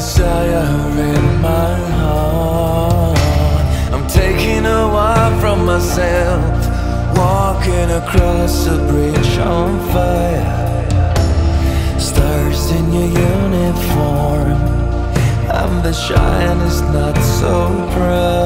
desire in my heart. I'm taking a while from myself, walking across a bridge on fire. Stars in your uniform, I'm the shine it's not so bright.